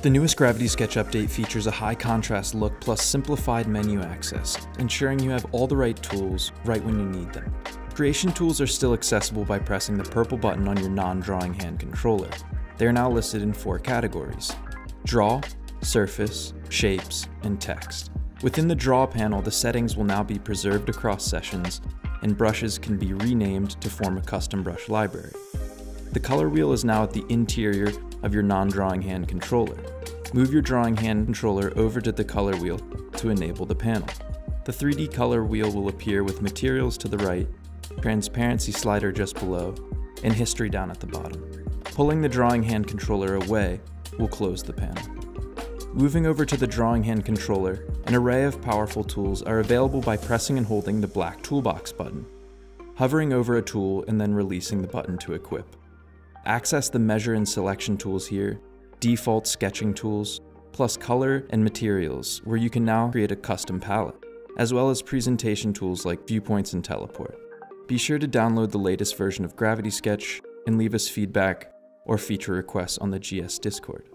The newest Gravity Sketch update features a high contrast look plus simplified menu access, ensuring you have all the right tools right when you need them. Creation tools are still accessible by pressing the purple button on your non-drawing hand controller. They are now listed in four categories. Draw, Surface, Shapes, and Text. Within the Draw panel, the settings will now be preserved across sessions, and brushes can be renamed to form a custom brush library. The color wheel is now at the interior of your non-drawing hand controller. Move your drawing hand controller over to the color wheel to enable the panel. The 3D color wheel will appear with materials to the right, transparency slider just below, and history down at the bottom. Pulling the drawing hand controller away will close the panel. Moving over to the drawing hand controller, an array of powerful tools are available by pressing and holding the black toolbox button, hovering over a tool and then releasing the button to equip. Access the measure and selection tools here, default sketching tools, plus color and materials where you can now create a custom palette, as well as presentation tools like viewpoints and teleport. Be sure to download the latest version of Gravity Sketch and leave us feedback or feature requests on the GS Discord.